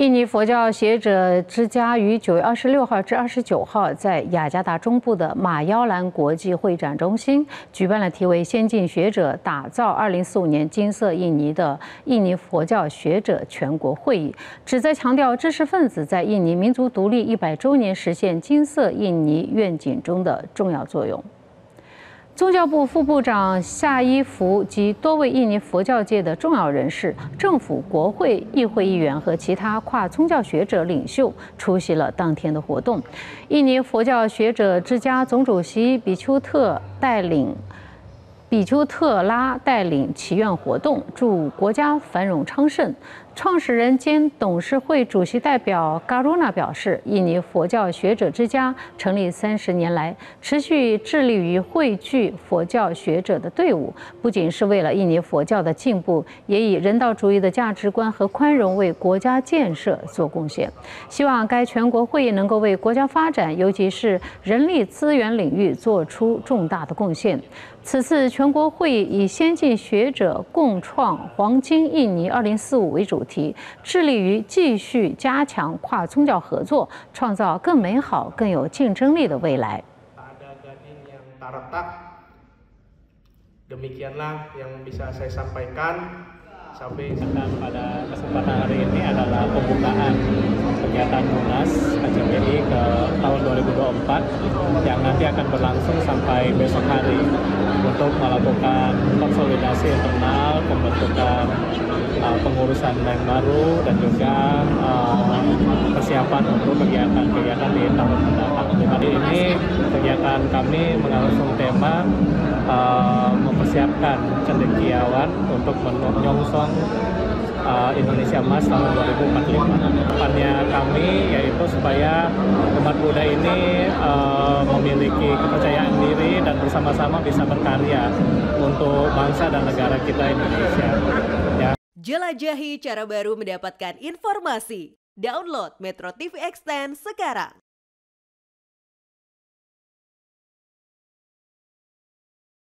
印尼佛教学者之家于九月二十六号至二十九号在雅加达中部的马腰兰国际会展中心举办了题为“先进学者打造二零四五年金色印尼”的印尼佛教学者全国会议，旨在强调知识分子在印尼民族独立一百周年实现金色印尼愿景中的重要作用。宗教部副部长夏伊福及多位印尼佛教界的重要人士、政府、国会、议会议员和其他跨宗教学者领袖出席了当天的活动。印尼佛教学者之家总主席比丘特带领。比丘特拉带领祈愿活动，祝国家繁荣昌盛。创始人兼董事会主席代表 Garuna 表示，印尼佛教学者之家成立三十年来，持续致力于汇聚佛教学者的队伍，不仅是为了印尼佛教的进步，也以人道主义的价值观和宽容为国家建设做贡献。希望该全国会议能够为国家发展，尤其是人力资源领域做出重大的贡献。此次全国会议以“先进学者共创黄金印尼二零四五”为主题，致力于继续加强跨宗教合作，创造更美好、更有竞争力的未来。Demikianlah yang bisa saya sampaikan. Sampai saat pada kesempatan hari ini adalah pembukaan kegiatan Munas KJPI ke tahun 2024 yang nanti akan berlangsung sampai besok hari untuk melakukan konsolidasi internal, pembentukan uh, pengurusan yang baru dan juga uh, persiapan untuk kegiatan-kegiatan di tahun mendatang. Hari ini kegiatan kami mengusung tema uh, mempersiapkan cendekiawan untuk menyongsong uh, Indonesia Emas tahun 2045. Depannya kami yaitu supaya umat Buddha ini uh, memiliki kepercayaan diri dan bersama-sama bisa berkarya untuk bangsa dan negara kita Indonesia. Ya. Jelajahi cara baru mendapatkan informasi. Download Metro TV Extend sekarang.